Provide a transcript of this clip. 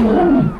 mano.